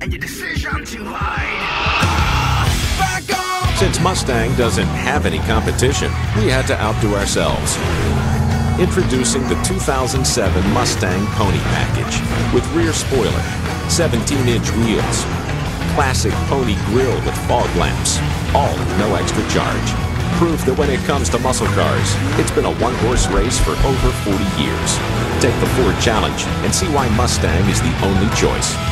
and your decision to hide. Since Mustang doesn't have any competition, we had to outdo ourselves. Introducing the 2007 Mustang Pony Package with rear spoiler, 17-inch wheels, classic pony grille with fog lamps, all at no extra charge. Proof that when it comes to muscle cars, it's been a one-horse race for over 40 years. Take the Ford Challenge and see why Mustang is the only choice.